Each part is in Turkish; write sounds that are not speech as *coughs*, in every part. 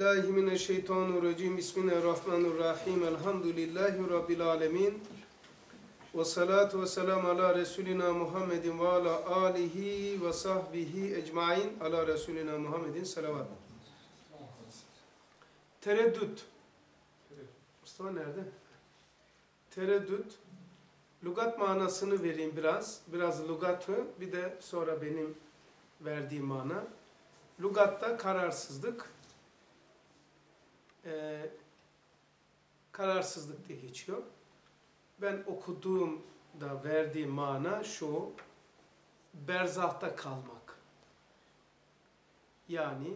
Billahi mineşşeytanirracim. Bismillahirrahmanirrahim. Elhamdülillahi Rabbil alemin. Ve salatu ve selam ala Resulina Muhammedin ve ala alihi ve sahbihi ecmain ala Resulina Muhammedin salavat. Tereddüt. Mustafa nerede? Tereddüt. Lugat manasını vereyim biraz. Biraz lugatı bir de sonra benim verdiğim mana. Lugatta kararsızlık, e, kararsızlık diye geçiyor. Ben okuduğumda verdiğim mana şu, berzahta kalmak. Yani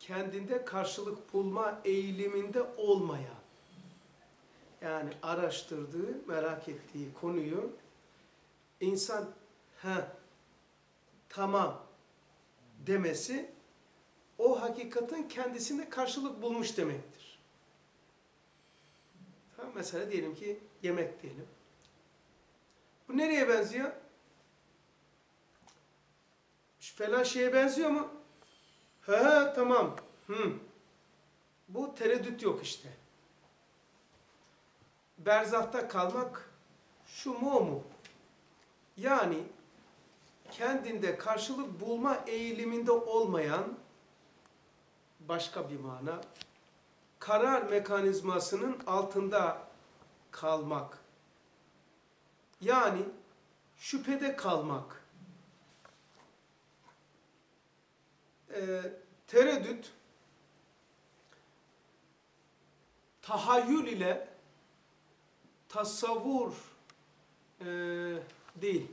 kendinde karşılık bulma eğiliminde olmayan, yani araştırdığı, merak ettiği konuyu insan ha tamam demesi o hakikatin kendisinde karşılık bulmuş demektir. Tamam, mesela diyelim ki yemek diyelim. Bu nereye benziyor? Şu Falan şeye benziyor mu? He tamam. Hı. Bu tereddüt yok işte. Berzahta kalmak şu mu mu? Yani kendinde karşılık bulma eğiliminde olmayan başka bir mana. Karar mekanizmasının altında kalmak. Yani şüphede kalmak. Ee, tereddüt tahayyül ile tasavvur e, değil.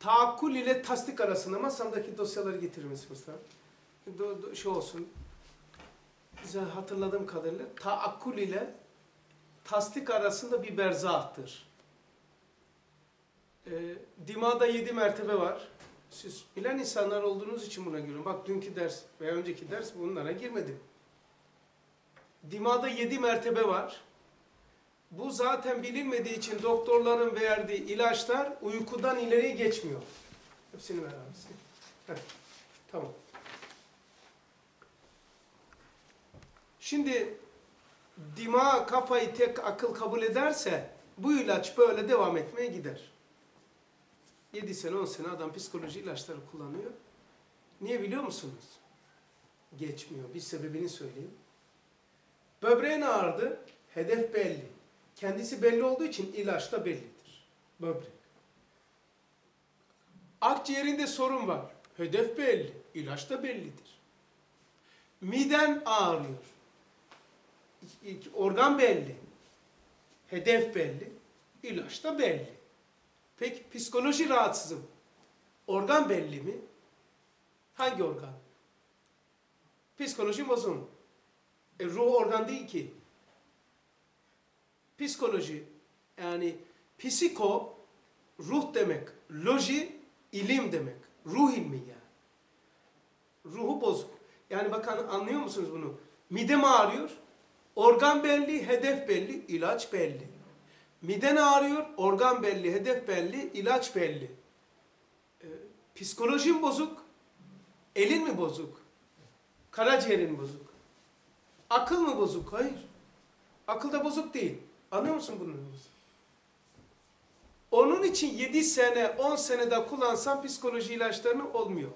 Taakkul ile tasdik arasında masamdaki dosyaları getirir misin Mustafa? Do, do, şey olsun. Hatırladığım kadarıyla taakkul ile tasdik arasında bir berzahtır. E, dimada yedi mertebe var. Siz bilen insanlar olduğunuz için buna giriyorum. Bak dünkü ders veya önceki ders bunlara girmedim. Dimada yedi mertebe var. Bu zaten bilinmediği için doktorların verdiği ilaçlar uykudan ileri geçmiyor. Hepsini ver abisi. Heh, tamam. Şimdi dima kafayı tek akıl kabul ederse bu ilaç böyle devam etmeye gider. 7 sene 10 sene adam psikoloji ilaçları kullanıyor. Niye biliyor musunuz? Geçmiyor. Bir sebebini söyleyeyim. Böbreğin ağrıdı. Hedef belli. Kendisi belli olduğu için ilaç da bellidir. Böbrek. Akciğerinde sorun var. Hedef belli. ilaç da bellidir. Miden ağrıyor. Organ belli. Hedef belli. ilaç da belli. Peki psikoloji rahatsızım. Organ belli mi? Hangi organ? Psikoloji bozum. E, ruh organ değil ki. Psikoloji yani psiko ruh demek. Loji ilim demek. Ruh ilmi yani. Ruhu bozuk. Yani bakın anlıyor musunuz bunu? Midem ağrıyor. Organ belli, hedef belli, ilaç belli. Miden ağrıyor, organ belli, hedef belli, ilaç belli. Ee, psikolojin bozuk, elin mi bozuk? Karaciğerin bozuk. Akıl mı bozuk? Hayır. Akıl da bozuk değil. Anlıyor musun bunu? Onun için 7 sene, 10 senede kullansan psikoloji ilaçlarını olmuyor.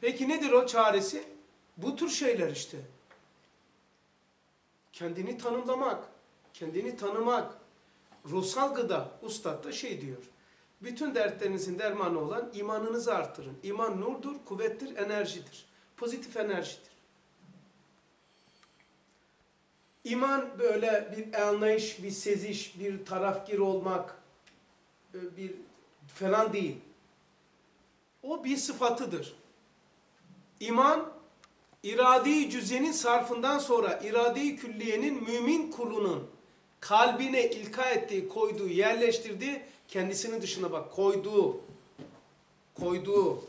Peki nedir o çaresi? Bu tür şeyler işte. Kendini tanımlamak, kendini tanımak. Ruhsal gıda, ustad da şey diyor. Bütün dertlerinizin dermanı olan imanınızı artırın. İman nurdur, kuvvettir, enerjidir. Pozitif enerjidir. İman böyle bir anlayış, bir seziş, bir tarafgir olmak, bir falan değil. O bir sıfatıdır. İman, iradi cüzenin sarfından sonra iradi külliyenin mümin kulunun kalbine ilka ettiği, koyduğu, yerleştirdiği, kendisinin dışına bak, koyduğu, koyduğu,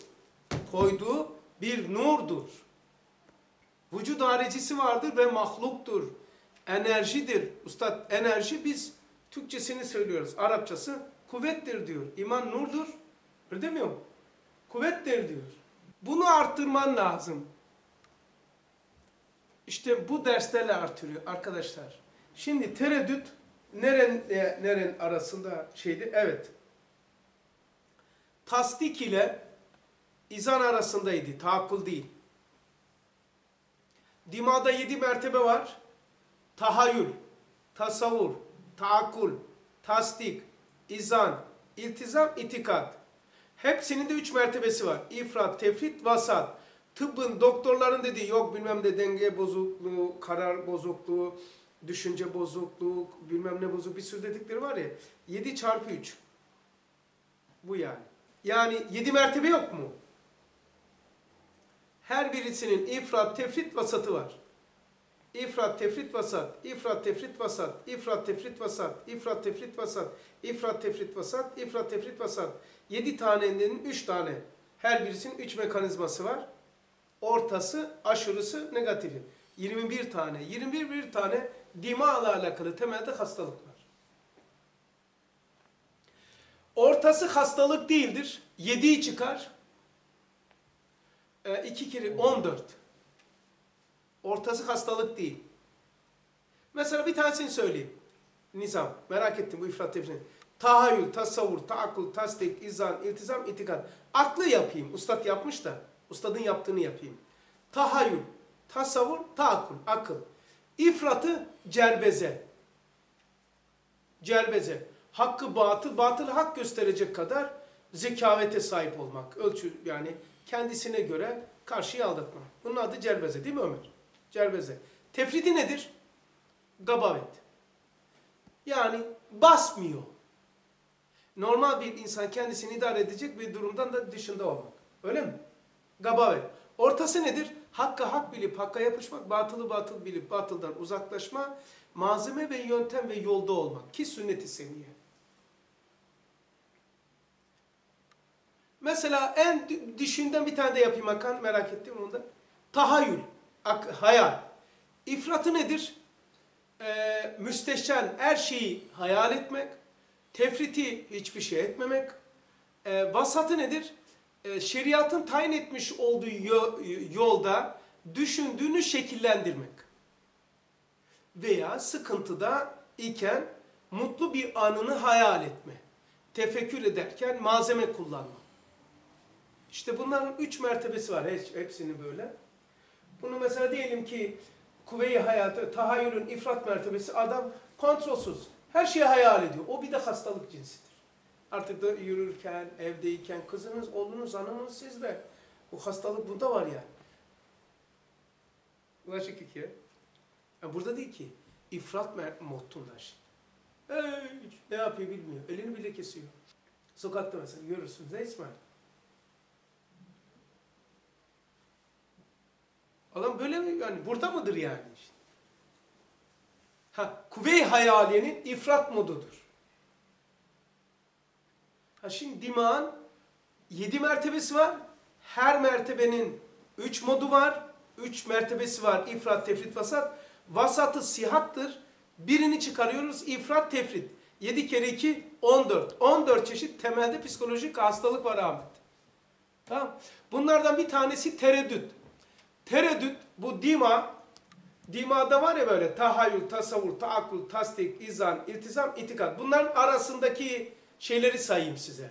koyduğu bir nurdur. Vücud haricisi vardır ve mahluktur enerjidir. Ustad enerji biz Türkçesini söylüyoruz. Arapçası kuvvettir diyor. İman nurdur. Öyle demiyor mu? Kuvvettir diyor. Bunu arttırman lazım. İşte bu derslerle artırıyor arkadaşlar. Şimdi tereddüt neren, e, neren arasında şeydi? Evet. Tasdik ile izan arasındaydı. Taakkul değil. Dimada yedi mertebe var. Tahayyül, tasavvur, taakkul, tasdik, izan, iltizam, itikat. Hepsinin de üç mertebesi var. İfrat, tefrit, vasat. Tıbbın, doktorların dediği yok bilmem ne denge bozukluğu, karar bozukluğu, düşünce bozukluğu, bilmem ne bozuk bir sürü dedikleri var ya. 7 çarpı 3. Bu yani. Yani 7 mertebe yok mu? Her birisinin ifrat, tefrit, vasatı var. İfrat, tefrit, vasat, ifrat, tefrit, vasat, ifrat, tefrit, vasat, ifrat, tefrit, vasat, ifrat, tefrit, vasat, ifrat, tefrit, vasat. 7 tanenin 3 tane. Her birisinin 3 mekanizması var. Ortası, aşırısı, negatifi. 21 tane. 21 bir tane dima ile alakalı temelde hastalık var. Ortası hastalık değildir. 7'yi çıkar. 2 kere 14. Ortası hastalık değil. Mesela bir tanesini söyleyeyim. Nizam. Merak ettim bu ifrat tefsir. Tahayyül, tasavvur, taakkul, tasdik, izan, iltizam, itikat. Aklı yapayım. Ustad yapmış da. Ustadın yaptığını yapayım. Tahayyül, tasavvur, taakkul, akıl. İfratı cerbeze. Cerbeze. Hakkı batıl, batılı hak gösterecek kadar zekavete sahip olmak. Ölçü yani kendisine göre karşıyı aldatma. Bunun adı cerbeze değil mi Ömer? Cerbeze. Tefridi nedir? Gabavet. Yani basmıyor. Normal bir insan kendisini idare edecek bir durumdan da dışında olmak. Öyle mi? Gabavet. Ortası nedir? Hakka hak bilip hakka yapışmak, batılı batıl bilip batıldan uzaklaşma, malzeme ve yöntem ve yolda olmak ki sünnet-i seniye. Mesela en düşünden bir tane de yapayım Hakan merak ettim onu da. Tahayyül, hayal. İfratı nedir? Ee, müsteşen her şeyi hayal etmek, tefriti hiçbir şey etmemek. Ee, vasatı nedir? Ee, şeriatın tayin etmiş olduğu yolda düşündüğünü şekillendirmek. Veya sıkıntıda iken mutlu bir anını hayal etme. Tefekkür ederken malzeme kullanma. İşte bunların üç mertebesi var hepsini böyle. Bunu mesela diyelim ki kuvve-i hayatı, tahayyülün ifrat mertebesi adam kontrolsüz. Her şeyi hayal ediyor. O bir de hastalık cinsidir. Artık da yürürken, evdeyken, kızınız, oğlunuz, hanımınız sizde. Bu hastalık bunda var yani. Ulaşık iki. Yani burada değil ki. İfrat modundaş. Hiç ne yapıyor bilmiyor. Elini bile kesiyor. Sokakta mesela görürsünüz. Ne İsmail? Adam böyle mi? Yani burada mıdır yani? Ha, kuvve-i hayaliyenin ifrat modudur. Ha şimdi dimağın yedi mertebesi var. Her mertebenin üç modu var. Üç mertebesi var. İfrat, tefrit, vasat. Vasatı sihattır. Birini çıkarıyoruz. İfrat, tefrit. 7 kere 2, 14. 14 çeşit temelde psikolojik hastalık var Ahmet. Tamam. Bunlardan bir tanesi tereddüt. Tereddüt bu dima, dimada var ya böyle tahayyül, tasavvur, taakkul, tasdik, izan, iltizam, itikat. Bunların arasındaki şeyleri sayayım size.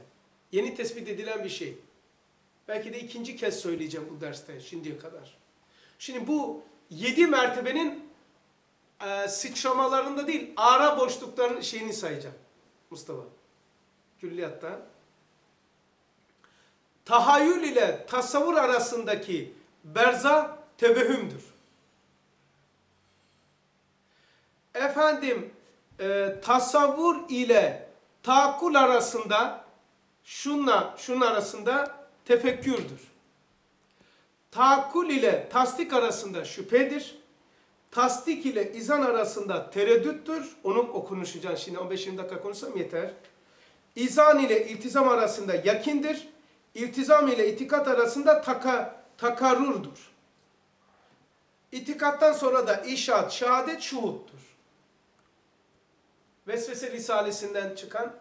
Yeni tespit edilen bir şey. Belki de ikinci kez söyleyeceğim bu derste şimdiye kadar. Şimdi bu yedi mertebenin e, sıçramalarında değil, ara boşlukların şeyini sayacağım. Mustafa. Külliyatta. Tahayyül ile tasavvur arasındaki berza tevehümdür. Efendim e, tasavvur ile tahakkul arasında şunla şunun arasında tefekkürdür. Tahakkul ile tasdik arasında şüphedir. Tasdik ile izan arasında tereddüttür. Onu okunuşacağım şimdi 15-20 dakika konuşsam yeter. İzan ile iltizam arasında yakindir. İltizam ile itikat arasında taka, takarrurdur. İtikattan sonra da işaret, şehadet, şuhuttur. Vesvese Risalesinden çıkan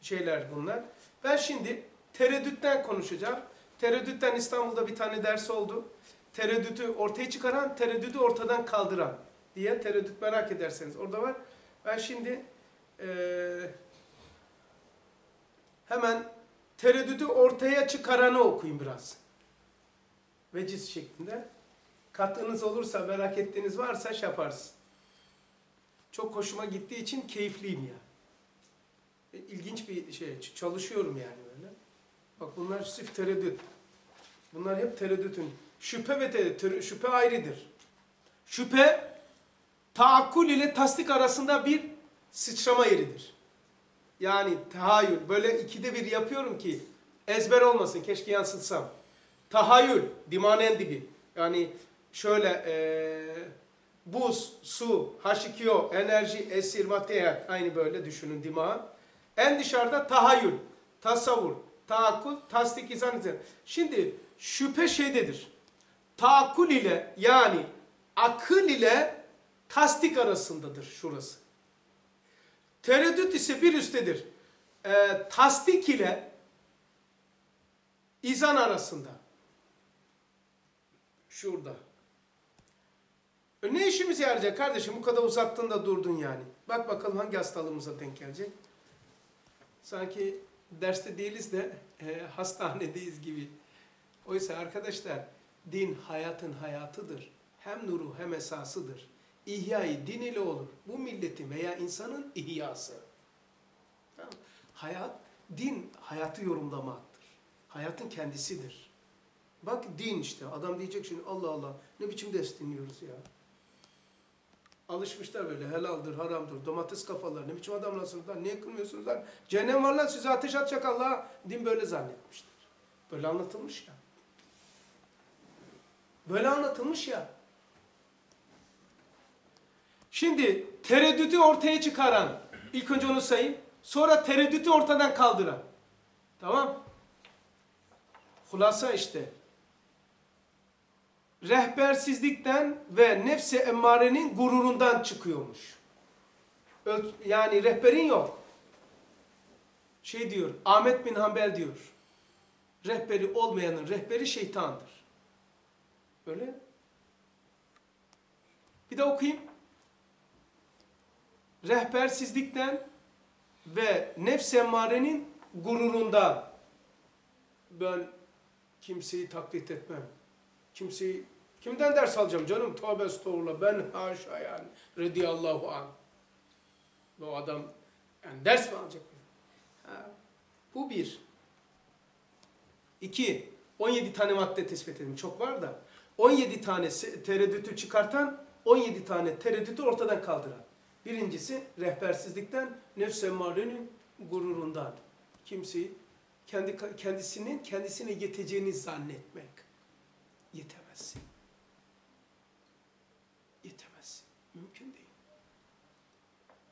şeyler bunlar. Ben şimdi tereddütten konuşacağım. Tereddütten İstanbul'da bir tane ders oldu. tereddütü ortaya çıkaran, tereddütü ortadan kaldıran diye tereddüt merak ederseniz orada var. Ben şimdi eee, hemen tereddütü ortaya çıkaranı okuyayım biraz. Veciz şeklinde. Katkınız olursa, merak ettiğiniz varsa şey. Çok hoşuma gittiği için keyifliyim ya. E, İlginç bir şey. Çalışıyorum yani böyle. Bak bunlar sırf tereddüt. Bunlar hep tereddütün. Şüphe ve tereddüt. tere- Şüphe ayrıdır. Şüphe taakkul ile tasdik arasında bir sıçrama yeridir. Yani tahayyül. Böyle ikide bir yapıyorum ki ezber olmasın. Keşke yansıtsam. Tahayyül. Dimanen dibi. Yani şöyle eee buz, su, H2O, enerji, esir, madde aynı böyle düşünün dimağı. En dışarıda tahayyül, tasavvur, taakkul, tasdik, izan, izan. Şimdi şüphe şeydedir. Taakkul ile yani akıl ile tasdik arasındadır şurası. Tereddüt ise bir üsttedir. Ee, tasdik ile izan arasında. Şurada. E Ne işimize yarayacak kardeşim? Bu kadar uzattın da durdun yani. Bak bakalım hangi hastalığımıza denk gelecek. Sanki derste değiliz de e, *laughs* hastanedeyiz gibi. Oysa arkadaşlar din hayatın hayatıdır. Hem nuru hem esasıdır. İhyayı din ile olur. Bu milletin veya insanın ihyası. Tamam. Hayat, din hayatı yorumlamaktır. Hayatın kendisidir. Bak din işte. Adam diyecek şimdi Allah Allah ne biçim ders dinliyoruz ya. Alışmışlar böyle helaldir, haramdır, domates kafalar. Ne biçim adamlarsınız lan, niye kılmıyorsunuz lan? Cehennem var lan size ateş atacak Allah. Din böyle zannetmişler. Böyle anlatılmış ya. Böyle anlatılmış ya. Şimdi tereddütü ortaya çıkaran, ilk önce onu sayayım. Sonra tereddütü ortadan kaldıran. Tamam? Hulasa işte rehbersizlikten ve nefsi emmarenin gururundan çıkıyormuş. Yani rehberin yok. Şey diyor, Ahmet bin Hanbel diyor. Rehberi olmayanın rehberi şeytandır. Öyle. Bir de okuyayım. Rehbersizlikten ve nefs emmarenin gururundan ben kimseyi taklit etmem. Kimseyi kimden ders alacağım canım? Tövbe estağfurullah. Ben haşa yani. Radiyallahu an. Bu adam yani ders mi alacak? Ha, bu bir. İki. 17 tane madde tespit edin. Çok var da. 17 tane se- tereddütü çıkartan, 17 tane tereddütü ortadan kaldıran. Birincisi rehbersizlikten, nefs emmarenin gururundan. Kimseyi kendi kendisinin kendisine yeteceğini zannetmek. Yetemezsin. Mümkün değil.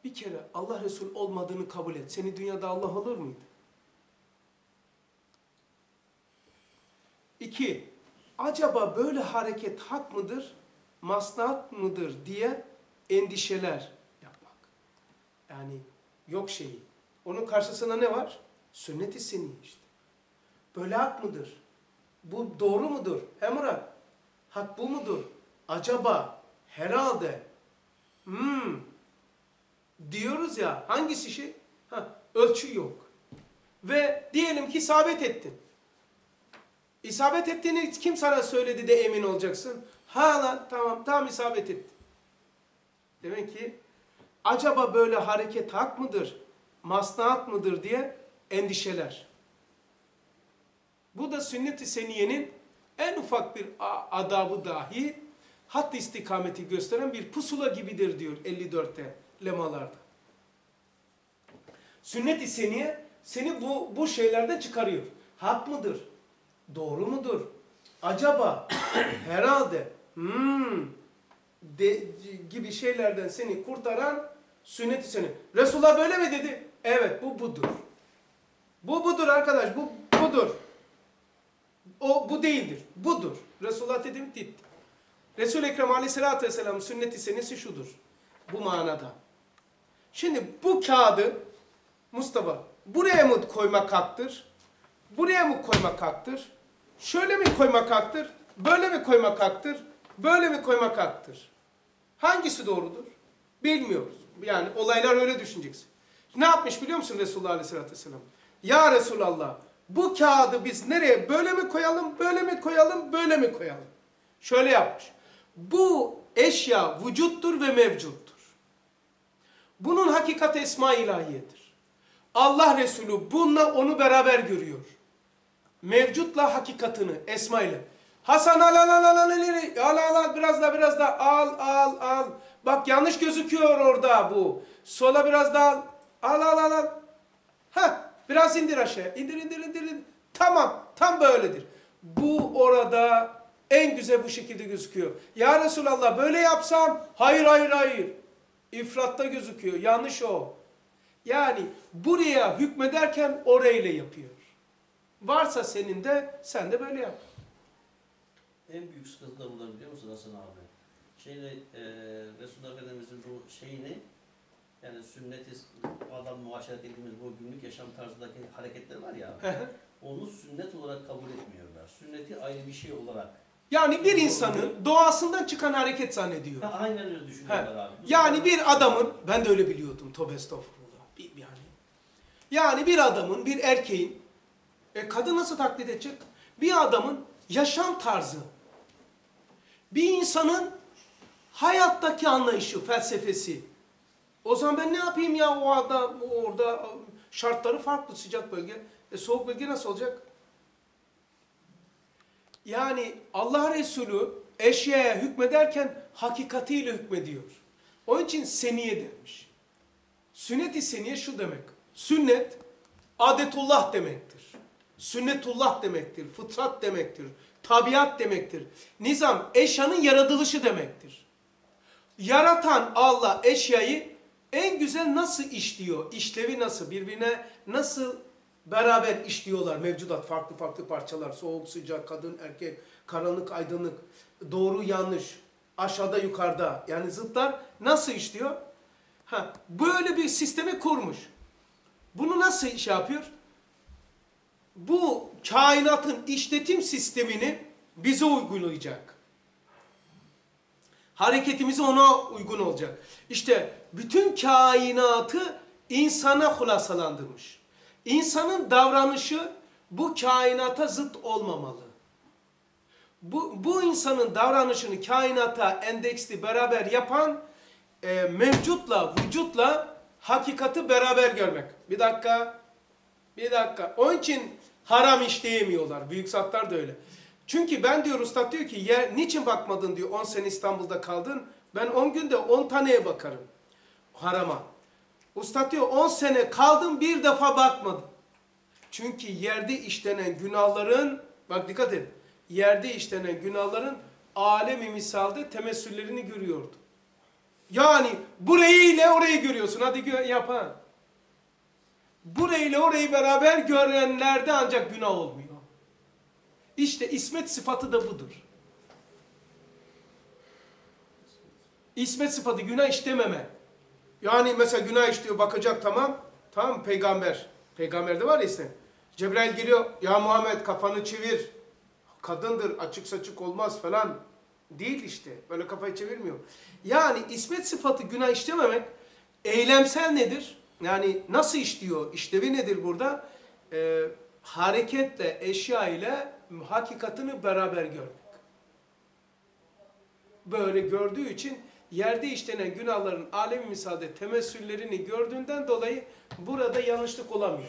Bir kere Allah Resul olmadığını kabul et. Seni dünyada Allah olur muydu? İki, acaba böyle hareket hak mıdır, maslahat mıdır diye endişeler yapmak. Yani yok şeyi. Onun karşısında ne var? Sünnet-i işte. Böyle hak mıdır? Bu doğru mudur? Murat? Hak bu mudur? Acaba? Herhalde. Hmm. Diyoruz ya hangisi şey? Ha, ölçü yok. Ve diyelim ki isabet ettin. İsabet ettiğini kim sana söyledi de emin olacaksın? Ha lan tamam tam isabet ettin. Demek ki acaba böyle hareket hak mıdır? Maslahat mıdır diye endişeler. Bu da sünnet-i seniyenin en ufak bir adabı dahi hatt istikameti gösteren bir pusula gibidir diyor 54'te lemalarda. Sünnet-i seniye seni bu, bu şeylerden çıkarıyor. Hak mıdır? Doğru mudur? Acaba? *coughs* Herhalde? Hmm, de, gibi şeylerden seni kurtaran sünnet-i seni. Resulullah böyle mi dedi? Evet bu budur. Bu budur arkadaş. Bu budur. O bu değildir. Budur. Resulullah dedi mi? Dedi. Resul-i Ekrem Aleyhisselatü Vesselam sünnet-i senesi şudur. Bu manada. Şimdi bu kağıdı Mustafa buraya mı koymak haktır? Buraya mı koymak haktır? Şöyle mi koymak haktır? böyle mi koymak haktır, böyle mi koymak haktır? Hangisi doğrudur? Bilmiyoruz. Yani olaylar öyle düşüneceksin. Ne yapmış biliyor musun Resulullah Aleyhisselatü Vesselam? Ya Resulallah bu kağıdı biz nereye böyle mi koyalım, böyle mi koyalım, böyle mi koyalım? Şöyle yapmış. Bu eşya vücuttur ve mevcuttur. Bunun hakikati esma ilahiyedir. Allah Resulü bununla onu beraber görüyor. Mevcutla hakikatını esma ile. Hasan al al al al al al al al biraz da biraz da al al al. Bak yanlış gözüküyor orada bu. Sola biraz da al. Al al al al. Ha biraz indir aşağı. İndir indir indir. indir. Tamam tam böyledir. Bu orada en güzel bu şekilde gözüküyor. Ya Resulallah böyle yapsam hayır hayır hayır. İfratta gözüküyor. Yanlış o. Yani buraya hükmederken orayla yapıyor. Varsa senin de sen de böyle yap. En büyük sıkıntı da burada biliyor musun Hasan abi? Şeyle e, Resulullah Efendimizin bu şeyini yani sünneti adam muaşeret dediğimiz bu günlük yaşam tarzındaki hareketler var ya onu sünnet olarak kabul etmiyorlar. Sünneti ayrı bir şey olarak. Yani bir insanın doğasından çıkan hareket zannediyor. Ha, aynen öyle düşünüyorlar abi. Bu Yani bir adamın, ben de öyle biliyordum, tövbe estağfurullah. Bir, yani. yani bir adamın, bir erkeğin, e, kadın nasıl taklit edecek? Bir adamın yaşam tarzı, bir insanın hayattaki anlayışı, felsefesi. O zaman ben ne yapayım ya o adam orada şartları farklı sıcak bölge. E, soğuk bölge nasıl olacak? Yani Allah Resulü eşyaya hükmederken hakikatiyle hükmediyor. Onun için seniye demiş. Sünnet-i seniye şu demek. Sünnet adetullah demektir. Sünnetullah demektir. Fıtrat demektir. Tabiat demektir. Nizam eşyanın yaratılışı demektir. Yaratan Allah eşyayı en güzel nasıl işliyor? İşlevi nasıl? Birbirine nasıl beraber işliyorlar mevcudat farklı farklı parçalar soğuk sıcak kadın erkek karanlık aydınlık doğru yanlış aşağıda yukarıda yani zıtlar nasıl işliyor? Ha, böyle bir sistemi kurmuş. Bunu nasıl iş yapıyor? Bu kainatın işletim sistemini bize uygulayacak. Hareketimiz ona uygun olacak. İşte bütün kainatı insana hulasalandırmış. İnsanın davranışı bu kainata zıt olmamalı. Bu, bu insanın davranışını kainata endeksli beraber yapan e, mevcutla, vücutla hakikati beraber görmek. Bir dakika, bir dakika. Onun için haram işleyemiyorlar. Büyük zatlar da öyle. Çünkü ben diyor ustad diyor ki ya niçin bakmadın diyor 10 sene İstanbul'da kaldın. Ben 10 günde 10 taneye bakarım harama. Ustad diyor 10 sene kaldım bir defa bakmadım. Çünkü yerde işlenen günahların bak dikkat et. Yerde işlenen günahların alemi misalde temessüllerini görüyordu. Yani burayı ile orayı görüyorsun. Hadi gö yap. Burayı ile orayı beraber görenlerde ancak günah olmuyor. İşte ismet sıfatı da budur. İsmet sıfatı günah işlememe. Yani mesela günah işliyor bakacak tamam. Tamam peygamber. Peygamberde var ya işte. Cebrail geliyor. Ya Muhammed kafanı çevir. Kadındır açık saçık olmaz falan. Değil işte. Böyle kafayı çevirmiyor. Yani ismet sıfatı günah işlememek eylemsel nedir? Yani nasıl işliyor? İşlevi nedir burada? Ee, hareketle, eşya ile hakikatini beraber görmek. Böyle gördüğü için yerde işlenen günahların alemi misalde temessüllerini gördüğünden dolayı burada yanlışlık olamıyor.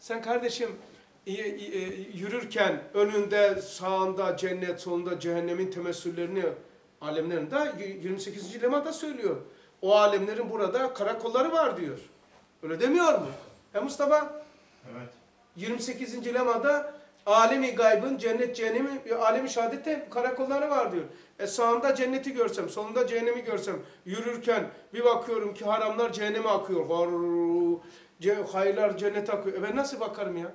Sen kardeşim e, e, yürürken önünde sağında cennet solunda cehennemin temessüllerini alemlerinde 28. lemada söylüyor. O alemlerin burada karakolları var diyor. Öyle demiyor mu? He Mustafa? Evet. 28. lemada alemi gaybın cennet cehennemi alemi şehadette karakolları var diyor. E sağında cenneti görsem, solunda cehennemi görsem yürürken bir bakıyorum ki haramlar cehenneme akıyor. Var, ce, hayırlar cennete akıyor. E ben nasıl bakarım ya?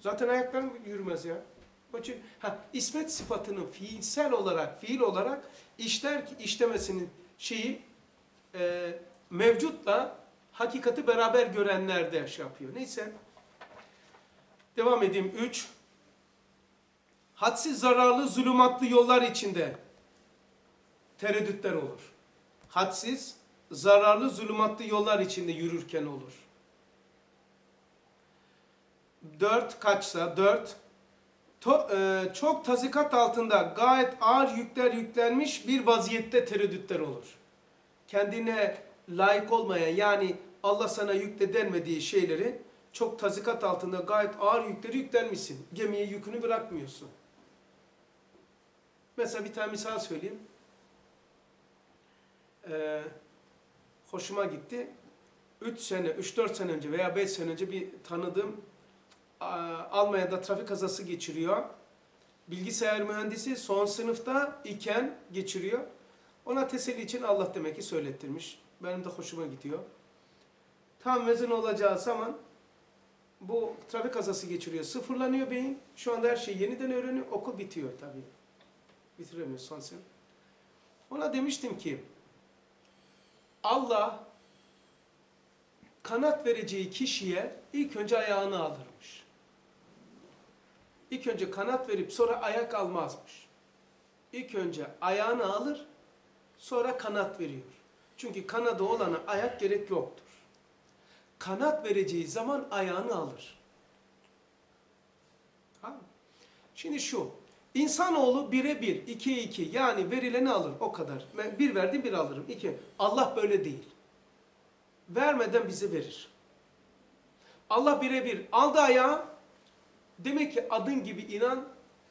Zaten ayaklarım yürümez ya. İçin ha, ismet sıfatının fiilsel olarak, fiil olarak işler işlemesinin şeyi e, mevcutla hakikati beraber görenlerde şey yapıyor. Neyse. Devam edeyim. 3. hadsiz zararlı zulümatlı yollar içinde tereddütler olur. Hadsiz zararlı zulümatlı yollar içinde yürürken olur. Dört kaçsa? Dört. To, e, çok tazikat altında gayet ağır yükler yüklenmiş bir vaziyette tereddütler olur. Kendine layık olmayan yani Allah sana yükle denmediği şeyleri çok tazikat altında gayet ağır yükleri yüklenmişsin. Gemiye yükünü bırakmıyorsun. Mesela bir tane misal söyleyeyim. Ee, hoşuma gitti. 3 sene, 3-4 sene önce veya 5 sene önce bir tanıdığım Almanya'da trafik kazası geçiriyor. Bilgisayar mühendisi son sınıfta iken geçiriyor. Ona teselli için Allah demek ki söylettirmiş. Benim de hoşuma gidiyor. Tam mezun olacağı zaman bu trafik kazası geçiriyor. Sıfırlanıyor beyin. Şu anda her şey yeniden öğreniyor. Okul bitiyor tabii. Bitiremiyor son sınıf. Ona demiştim ki Allah kanat vereceği kişiye ilk önce ayağını alırmış. İlk önce kanat verip sonra ayak almazmış. İlk önce ayağını alır, sonra kanat veriyor. Çünkü kanadı olana ayak gerek yoktur. Kanat vereceği zaman ayağını alır. Ha? Şimdi şu, insanoğlu bire bir, ikiye iki yani verileni alır o kadar. Ben bir verdim bir alırım. İki. Allah böyle değil. Vermeden bize verir. Allah birebir aldı ayağı, demek ki adın gibi inan,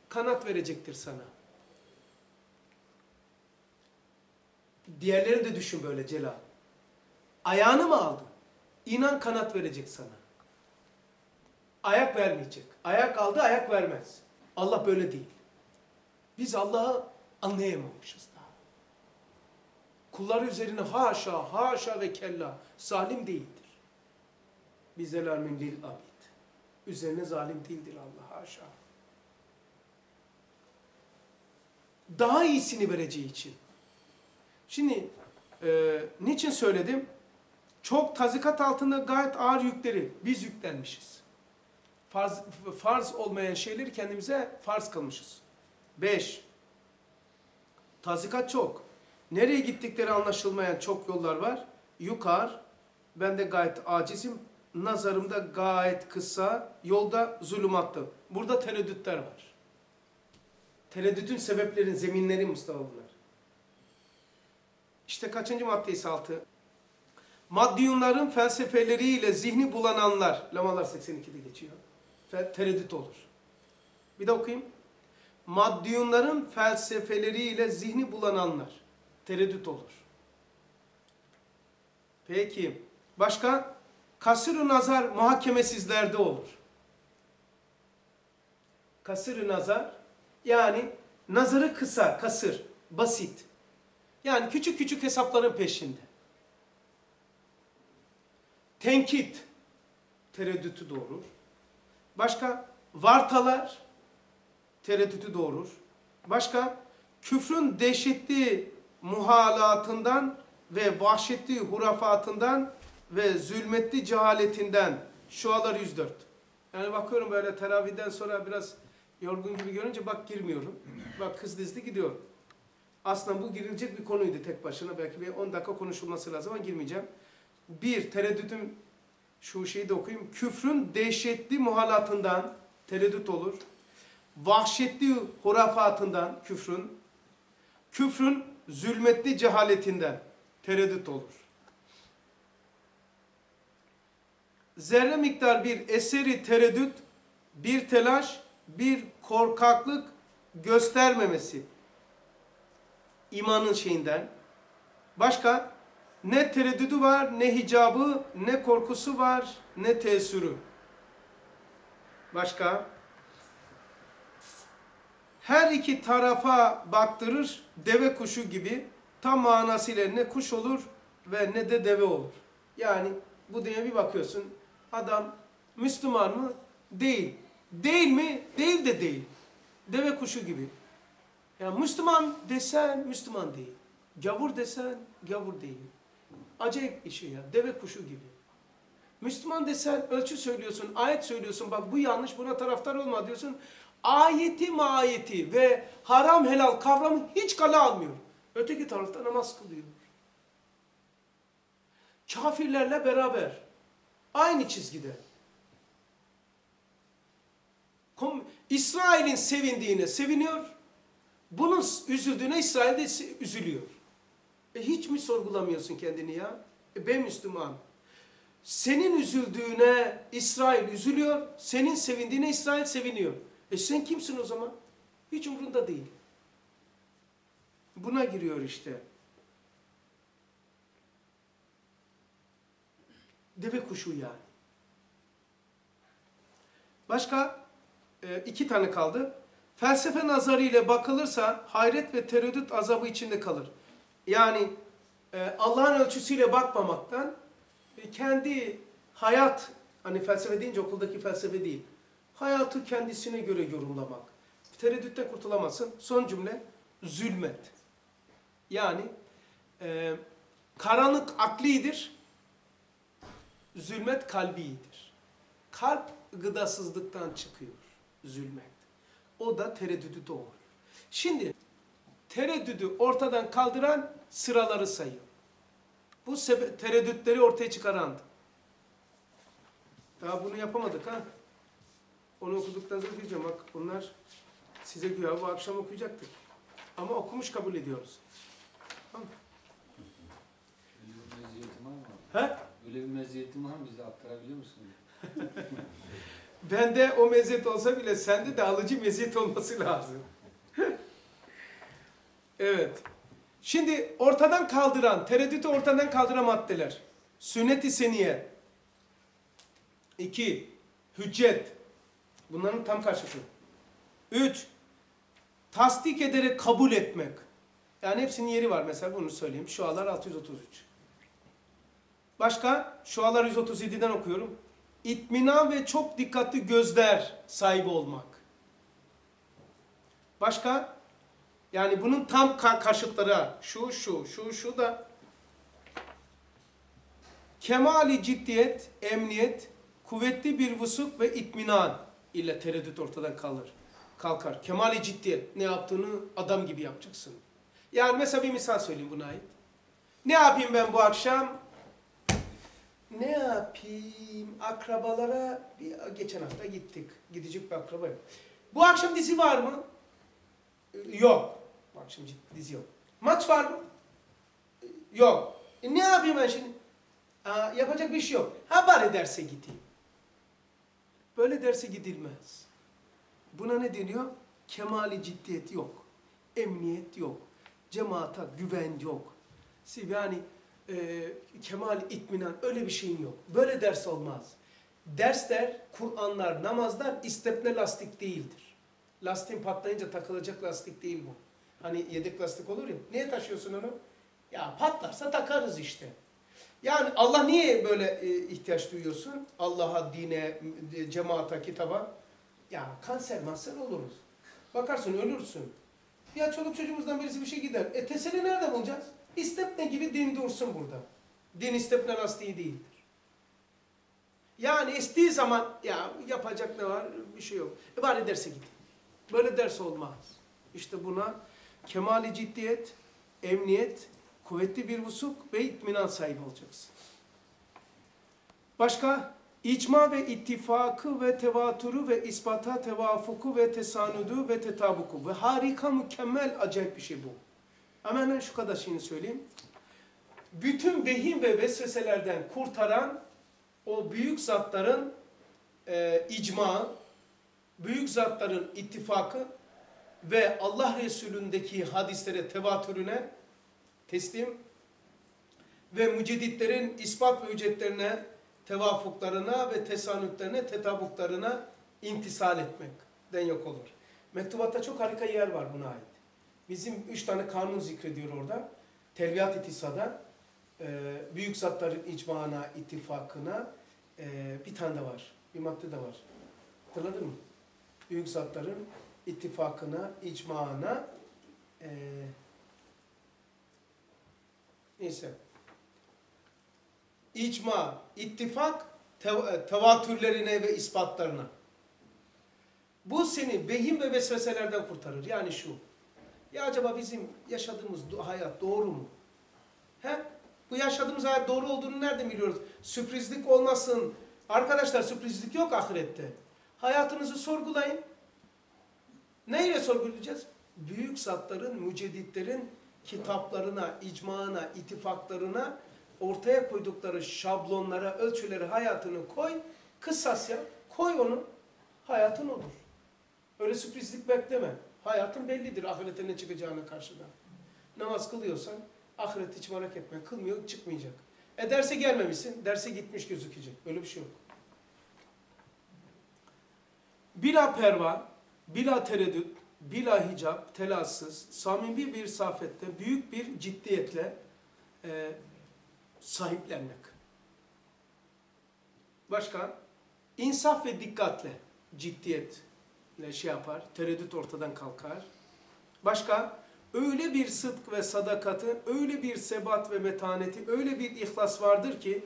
kanat verecektir sana. Diğerlerini de düşün böyle Celal. Ayağını mı aldın? İnan kanat verecek sana. Ayak vermeyecek. Ayak aldı, ayak vermez. Allah böyle değil. Biz Allah'ı anlayamamışız daha. Kulları üzerine haşa, haşa ve kella zalim değildir. Bizeler min lil abid. Üzerine zalim değildir Allah haşa. Daha iyisini vereceği için. Şimdi e, niçin söyledim? Çok tazikat altında gayet ağır yükleri biz yüklenmişiz. Farz, farz olmayan şeyleri kendimize farz kılmışız. Beş. Tazikat çok. Nereye gittikleri anlaşılmayan çok yollar var. Yukar, ben de gayet acizim. Nazarımda gayet kısa, yolda zulümattı. Burada tereddütler var. Tereddütün sebeplerin, zeminleri Mustafa bunlar. İşte kaçıncı maddeyse altı. Maddiyunların felsefeleriyle zihni bulananlar, Lamalar 82'de geçiyor. Tereddüt olur. Bir de okuyayım. Maddiyunların felsefeleriyle zihni bulananlar, tereddüt olur. Peki, başka? Kasır-ı nazar muhakemesizlerde olur. Kasır-ı nazar, yani nazarı kısa, kasır, basit. Yani küçük küçük hesapların peşinde. Tenkit, tereddütü doğurur. Başka? Vartalar, tereddütü doğurur. Başka? Küfrün dehşetli muhalatından ve vahşetli hurafatından ve zulmetli cehaletinden şualar 104. Yani bakıyorum böyle teravihden sonra biraz yorgun gibi görünce bak girmiyorum. Bak kız dizdi gidiyor. Aslında bu girilecek bir konuydu tek başına. Belki bir 10 dakika konuşulması lazım ama girmeyeceğim. Bir, tereddütüm şu şeyi de okuyayım. Küfrün dehşetli muhalatından tereddüt olur. Vahşetli hurafatından küfrün, küfrün zulmetli cehaletinden tereddüt olur. Zerre miktar bir eseri tereddüt, bir telaş, bir korkaklık göstermemesi imanın şeyinden. Başka ne tereddüdü var, ne hicabı, ne korkusu var, ne tesürü. Başka her iki tarafa baktırır deve kuşu gibi tam manasıyla ne kuş olur ve ne de deve olur. Yani bu dünya bir bakıyorsun adam Müslüman mı? Değil. Değil mi? Değil de değil. Deve kuşu gibi. Yani Müslüman desen Müslüman değil. Gavur desen gavur değil. Acayip bir şey ya. Deve kuşu gibi. Müslüman desen ölçü söylüyorsun, ayet söylüyorsun. Bak bu yanlış buna taraftar olma diyorsun. Ayeti maayeti ve haram helal kavramı hiç kale almıyor. Öteki tarafta namaz kılıyor. Kafirlerle beraber. Aynı çizgide. İsrail'in sevindiğine seviniyor. Bunun üzüldüğüne İsrail de üzülüyor. E hiç mi sorgulamıyorsun kendini ya? E ben Müslüman. Senin üzüldüğüne İsrail üzülüyor, senin sevindiğine İsrail seviniyor. E sen kimsin o zaman? Hiç umrunda değil. Buna giriyor işte. Deve kuşu yani. Başka e, iki tane kaldı. Felsefe nazarı ile bakılırsa hayret ve tereddüt azabı içinde kalır. Yani e, Allah'ın ölçüsüyle bakmamaktan e, kendi hayat, hani felsefe deyince okuldaki felsefe değil, hayatı kendisine göre yorumlamak. Tereddütten kurtulamazsın. Son cümle, zulmet. Yani e, karanlık aklidir, zulmet kalbidir. Kalp gıdasızlıktan çıkıyor, zulmet. O da tereddüdü doğurur. Şimdi tereddüdü ortadan kaldıran sıraları sayıyor. Bu tereddütleri ortaya çıkarandı. Daha bunu yapamadık ha. Onu okuduktan sonra diyeceğim bak bunlar size güya bu akşam okuyacaktık. Ama okumuş kabul ediyoruz. Tamam. Öyle bir meziyetim var mı? He? Öyle bir meziyetim var mı? Bize aktarabiliyor musun? *laughs* Bende o meziyet olsa bile sende de alıcı meziyet olması lazım. *laughs* evet. Şimdi ortadan kaldıran, tereddütü ortadan kaldıran maddeler. Sünnet-i seniye. İki, hüccet. Bunların tam karşıtı. Üç, tasdik ederek kabul etmek. Yani hepsinin yeri var mesela bunu söyleyeyim. Şualar 633. Başka? Şualar 137'den okuyorum. İtminan ve çok dikkatli gözler sahibi olmak. Başka? Yani bunun tam ka- karşıtları şu, şu, şu, şu da kemali ciddiyet, emniyet, kuvvetli bir vusuk ve itminan ile tereddüt ortadan kalır. Kalkar. Kemali ciddiyet. Ne yaptığını adam gibi yapacaksın. Yani mesela bir misal söyleyeyim buna ait. Ne yapayım ben bu akşam? Ne yapayım? Akrabalara bir geçen hafta gittik. Gidecek bir akraba yok. Bu akşam dizi var mı? Ee, Yok. Bu akşam dizi yok. Maç var mı? Ee, Yok. E ne yapayım ben şimdi? Aa, yapacak bir şey yok. Ha bari derse gideyim. Böyle derse gidilmez. Buna ne deniyor? Kemali ciddiyet yok. Emniyet yok. Cemaata güven yok. Yani e, kemal itminan öyle bir şeyin yok. Böyle ders olmaz. Dersler, Kur'anlar, namazlar istepne lastik değildir. Lastiğin patlayınca takılacak lastik değil bu. Hani yedek lastik olur ya. Niye taşıyorsun onu? Ya patlarsa takarız işte. Yani Allah niye böyle e, ihtiyaç duyuyorsun? Allah'a, dine, cemaata, kitaba. Ya kanser manser oluruz. Bakarsın ölürsün. Ya çoluk çocuğumuzdan birisi bir şey gider. E teselli nerede bulacağız? İstepne gibi din dursun burada. Din istepne lastiği değildir. Yani estiği zaman ya yapacak ne var bir şey yok. E bari derse gidin. Böyle ders olmaz. İşte buna kemali ciddiyet, emniyet, kuvvetli bir vusuk ve itminan sahibi olacaksın. Başka? İcma ve ittifakı ve tevatürü ve ispata tevafuku ve tesanüdü ve tetabuku. Ve harika, mükemmel, acayip bir şey bu. Ama hemen şu kadar şeyini söyleyeyim. Bütün vehim ve vesveselerden kurtaran o büyük zatların e, icma, büyük zatların ittifakı ve Allah Resulündeki hadislere tevatürüne teslim ve mücedditlerin ispat ve ücretlerine, tevafuklarına ve tesanütlerine, tetabuklarına intisal etmekten yok olur. Mektubatta çok harika yer var buna ait. Bizim üç tane kanun zikrediyor orada. Telviyat itisada, e, büyük zatların icmana, ittifakına e, bir tane de var. Bir madde de var. Hatırladın mı? Büyük zatların ittifakına, icmana e, neyse. İcma, ittifak, tev- tevatürlerine ve ispatlarına. Bu seni vehim ve vesveselerden kurtarır. Yani şu. Ya acaba bizim yaşadığımız hayat doğru mu? He? Bu yaşadığımız hayat doğru olduğunu nereden biliyoruz? Sürprizlik olmasın. Arkadaşlar sürprizlik yok ahirette. Hayatınızı sorgulayın. Neyle sorgulayacağız? Büyük zatların, mücedditlerin kitaplarına, icmaına, ittifaklarına ortaya koydukları şablonlara, ölçülere hayatını koy. Kısas yap. Koy onu. Hayatın olur. Öyle sürprizlik bekleme. Hayatın bellidir ahirete ne çıkacağına karşıda. Namaz kılıyorsan ahiret hiç merak etme. Kılmıyor çıkmayacak. E derse gelmemişsin. Derse gitmiş gözükecek. Öyle bir şey yok. Bila perva, bila tereddüt, bila hicap, telassız, samimi bir safette, büyük bir ciddiyetle e, sahiplenmek. Başka? İnsaf ve dikkatle, ciddiyetle şey yapar, tereddüt ortadan kalkar. Başka? Öyle bir sıdk ve sadakatı, öyle bir sebat ve metaneti, öyle bir ihlas vardır ki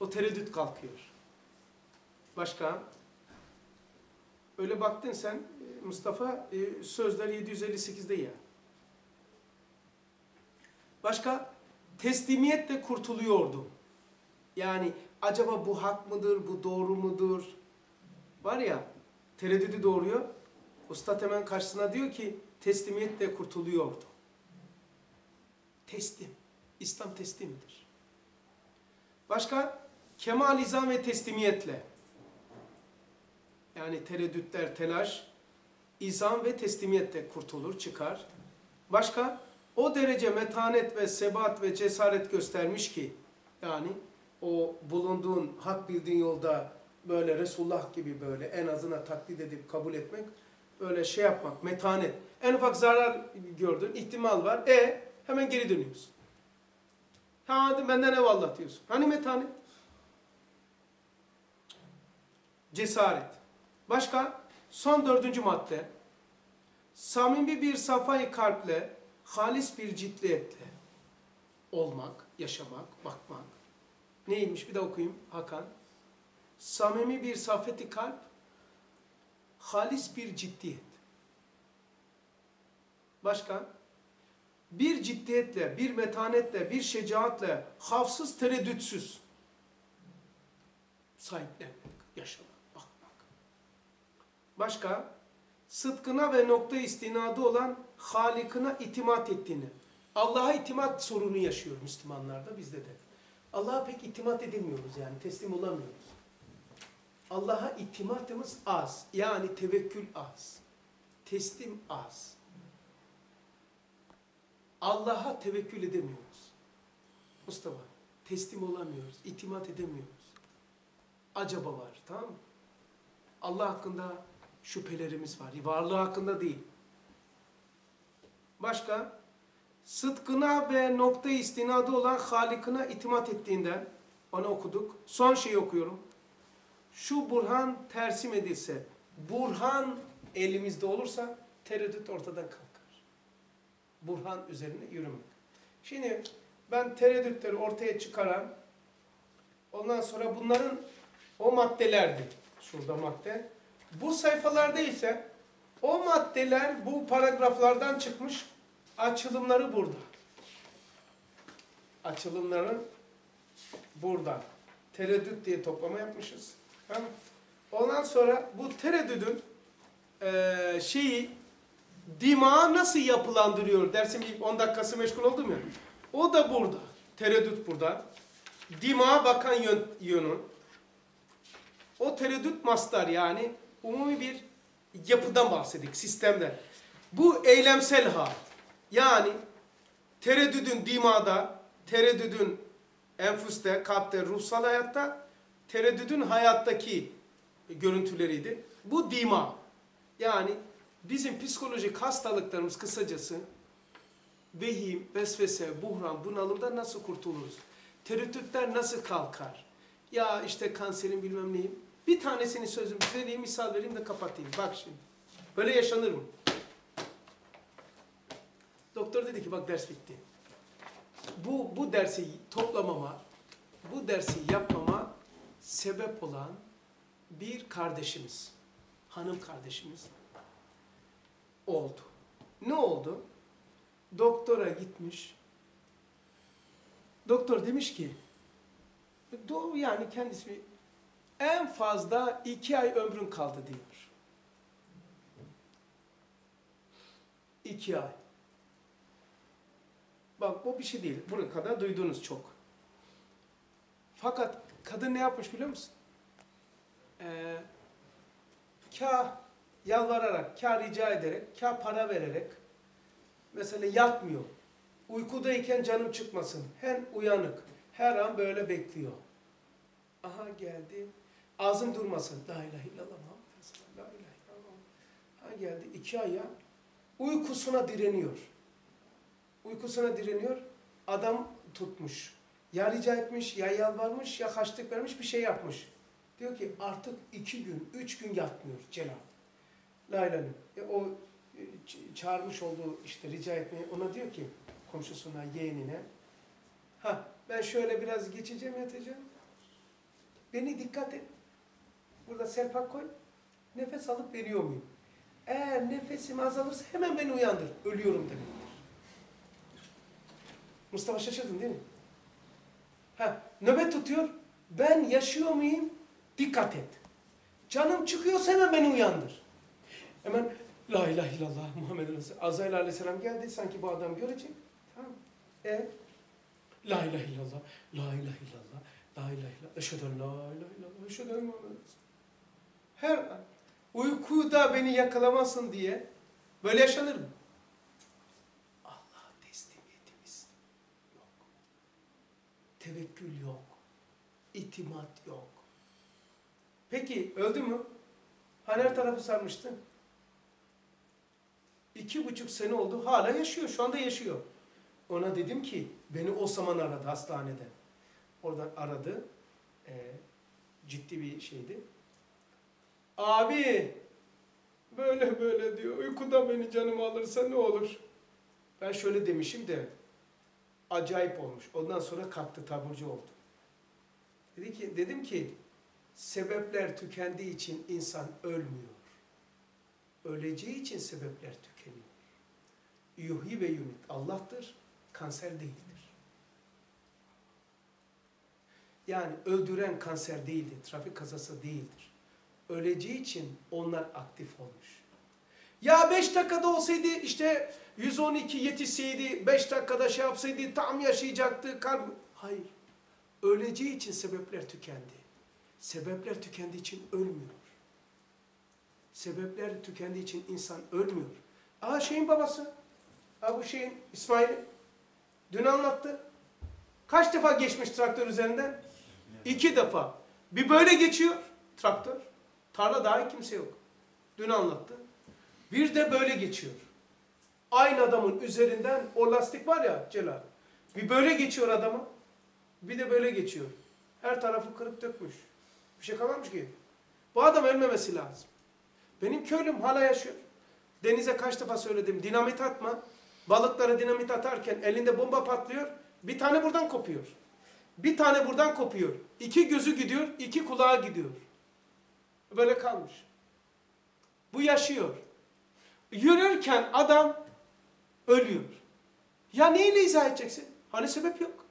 o tereddüt kalkıyor. Başka? Öyle baktın sen Mustafa e, sözler 758'de ya. Başka teslimiyetle kurtuluyordu. Yani acaba bu hak mıdır, bu doğru mudur? Var ya tereddüdü doğuruyor. Usta hemen karşısına diyor ki teslimiyetle kurtuluyordu. Teslim. İslam teslimdir. Başka kemal izam ve teslimiyetle. Yani tereddütler, telaş, izam ve teslimiyetle kurtulur, çıkar. Başka, o derece metanet ve sebat ve cesaret göstermiş ki, yani o bulunduğun, hak bildiğin yolda böyle Resulullah gibi böyle en azına taklit edip kabul etmek, böyle şey yapmak, metanet. En ufak zarar gördün, ihtimal var, e hemen geri dönüyorsun. Ha hadi benden eyvallah diyorsun. Hani metanet? Cesaret. Başka? Son dördüncü madde. Samimi bir safayı kalple, halis bir ciddiyetle olmak, yaşamak, bakmak. Neymiş bir de okuyayım Hakan. Samimi bir safeti kalp, halis bir ciddiyet. Başka? Bir ciddiyetle, bir metanetle, bir şecaatle, hafsız, tereddütsüz sahiplenmek, yaşamak. Başka? Sıdkına ve nokta istinadı olan Halik'ına itimat ettiğini. Allah'a itimat sorunu yaşıyor Müslümanlarda, bizde de. Allah'a pek itimat edemiyoruz yani, teslim olamıyoruz. Allah'a itimatımız az. Yani tevekkül az. Teslim az. Allah'a tevekkül edemiyoruz. Mustafa, teslim olamıyoruz, itimat edemiyoruz. Acaba var, tamam mı? Allah hakkında şüphelerimiz var. Varlığı hakkında değil. Başka? Sıdkına ve nokta istinadı olan Halik'ına itimat ettiğinden, onu okuduk. Son şeyi okuyorum. Şu Burhan tersim edilse, Burhan elimizde olursa tereddüt ortadan kalkar. Burhan üzerine yürümek. Şimdi ben tereddütleri ortaya çıkaran, ondan sonra bunların o maddelerdi. Şurada madde. Bu sayfalarda ise o maddeler bu paragraflardan çıkmış. Açılımları burada. Açılımları burada. Tereddüt diye toplama yapmışız. Ondan sonra bu tereddüdün eee şeyi dimağı nasıl yapılandırıyor dersin bir 10 dakikası meşgul oldum ya. O da burada. Tereddüt burada. Dimağa bakan yön, yönü. O tereddüt mastar yani umumi bir yapıdan bahsedik, sistemden. Bu eylemsel hal. Yani tereddüdün dimada, tereddüdün enfüste, kalpte, ruhsal hayatta, tereddüdün hayattaki görüntüleriydi. Bu dima. Yani bizim psikolojik hastalıklarımız kısacası vehim, vesvese, buhran, bunalımda nasıl kurtuluruz? Tereddütler nasıl kalkar? Ya işte kanserin bilmem neyim. Bir tanesini sözüm söyleyeyim, misal vereyim de kapatayım. Bak şimdi. Böyle yaşanır mı? Doktor dedi ki bak ders bitti. Bu, bu dersi toplamama, bu dersi yapmama sebep olan bir kardeşimiz. hanım kardeşimiz oldu. Ne oldu? Doktora gitmiş. Doktor demiş ki, yani kendisi en fazla iki ay ömrün kaldı diyor. İki ay. Bak bu bir şey değil. Buraya kadar duydunuz çok. Fakat kadın ne yapmış biliyor musun? Ee, kâh yalvararak, kâh rica ederek, kâh para vererek mesela yatmıyor. Uykudayken canım çıkmasın. Her uyanık. Her an böyle bekliyor. Aha geldi. Ağzım durmasın. La ilahe illallah Muhammed Resulullah. La ilahe illallah. Ha geldi. iki ay ya. Uykusuna direniyor. Uykusuna direniyor. Adam tutmuş. Ya rica etmiş, ya yalvarmış, ya haçlık vermiş, bir şey yapmış. Diyor ki artık iki gün, üç gün yatmıyor Celal. Layla'nın. E, o e, çağırmış olduğu işte rica etmeyi ona diyor ki komşusuna, yeğenine. Ha ben şöyle biraz geçeceğim yatacağım. Beni dikkat et. Burada serpak koy. Nefes alıp veriyor muyum? Eğer nefesim azalırsa hemen beni uyandır. Ölüyorum demektir. Mustafa şaşırdın değil mi? Ha, nöbet tutuyor. Ben yaşıyor muyum? Dikkat et. Canım çıkıyorsa hemen beni uyandır. Hemen La ilahe illallah Muhammed Resulullah. Azrail aleyhisselam geldi sanki bu adam görecek. Tamam? E La ilahe illallah, la ilahe illallah, la ilahe illallah, eşhedü en la ilahe illallah, eşhedü en Muhammed Resulullah. Her uykuda beni yakalamasın diye böyle yaşanır mı? Allah'a teslimiyetimiz yok. Tevekkül yok. İtimat yok. Peki öldü mü? Hani her tarafı sarmıştı? İki buçuk sene oldu. Hala yaşıyor. Şu anda yaşıyor. Ona dedim ki beni o zaman aradı hastanede. Oradan aradı. Ee, ciddi bir şeydi. Abi böyle böyle diyor. Uykuda beni canım alırsa ne olur? Ben şöyle demişim de acayip olmuş. Ondan sonra kalktı taburcu oldu. Dedi ki, dedim ki sebepler tükendiği için insan ölmüyor. Öleceği için sebepler tükeniyor. Yuhi ve yumit Allah'tır, kanser değildir. Yani öldüren kanser değildir, trafik kazası değildir. Öleceği için onlar aktif olmuş. Ya 5 dakikada olsaydı işte 112 yetişseydi, 5 dakikada şey yapsaydı tam yaşayacaktı. Kalp... Hayır. Öleceği için sebepler tükendi. Sebepler tükendiği için ölmüyor. Sebepler tükendiği için insan ölmüyor. Aa şeyin babası. Aa bu şeyin İsmail. Dün anlattı. Kaç defa geçmiş traktör üzerinden? İki defa. Bir böyle geçiyor traktör. Tarla daha kimse yok. Dün anlattı. Bir de böyle geçiyor. Aynı adamın üzerinden o lastik var ya Celal. Bir böyle geçiyor adamı. Bir de böyle geçiyor. Her tarafı kırıp dökmüş. Bir şey kalmamış ki. Bu adam ölmemesi lazım. Benim köylüm hala yaşıyor. Denize kaç defa söyledim. Dinamit atma. Balıklara dinamit atarken elinde bomba patlıyor. Bir tane buradan kopuyor. Bir tane buradan kopuyor. İki gözü gidiyor, iki kulağı gidiyor. Böyle kalmış. Bu yaşıyor. Yürürken adam ölüyor. Ya neyle izah edeceksin? Hani sebep yok.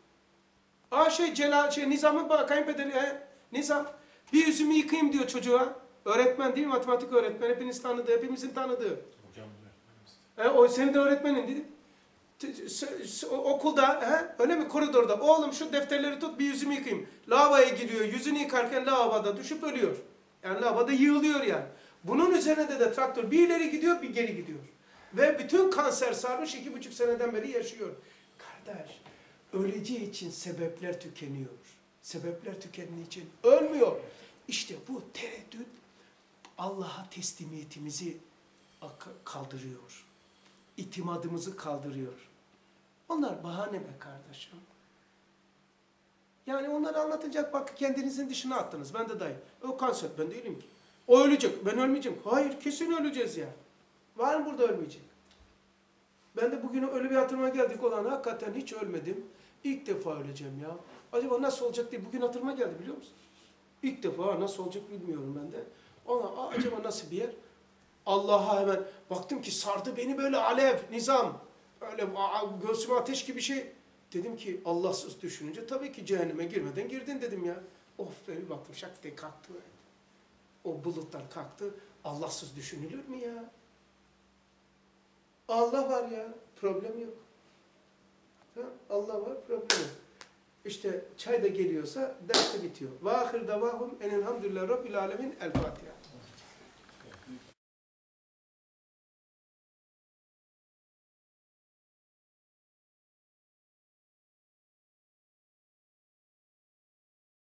Aa şey Celal, şey Nizam'ın kayınpederi, he, Nizam bir üzümü yıkayayım diyor çocuğa. Öğretmen değil mi? Matematik öğretmen. Hepiniz tanıdığı, hepimizin tanıdığı. Hocam He, o senin de öğretmenin dedi. Okulda, he, öyle mi koridorda? Oğlum şu defterleri tut bir yüzümü yıkayayım. Lavaboya gidiyor, yüzünü yıkarken lavaboda düşüp ölüyor. Yani lavaboda yığılıyor yani. Bunun üzerine de, de traktör bir ileri gidiyor, bir geri gidiyor. Ve bütün kanser sarmış iki buçuk seneden beri yaşıyor. Kardeş, öleceği için sebepler tükeniyor. Sebepler tükendiği için ölmüyor. İşte bu tereddüt Allah'a teslimiyetimizi kaldırıyor. İtimadımızı kaldırıyor. Onlar bahane be kardeşim. Yani onları anlatacak bak kendinizin dışına attınız. Ben de dayı. O kanser ben değilim ki. O ölecek. Ben ölmeyeceğim. Hayır kesin öleceğiz ya. Var mı burada ölmeyecek? Ben de bugün öyle bir hatırıma geldik olan hakikaten hiç ölmedim. İlk defa öleceğim ya. Acaba nasıl olacak diye bugün hatırıma geldi biliyor musun? İlk defa nasıl olacak bilmiyorum ben de. Ona "Aa, acaba nasıl bir yer? Allah'a hemen baktım ki sardı beni böyle alev, nizam. Öyle göğsüme ateş gibi şey. Dedim ki Allahsız düşününce tabii ki cehenneme girmeden girdin dedim ya. Of be bir baktım şak diye kalktı. O bulutlar kalktı. Allahsız düşünülür mü ya? Allah var ya. Problem yok. Ha? Allah var, problem yok. İşte çay da geliyorsa ders de bitiyor. Ve ahir davahum enelhamdülillah rabbil alemin. El Fatiha.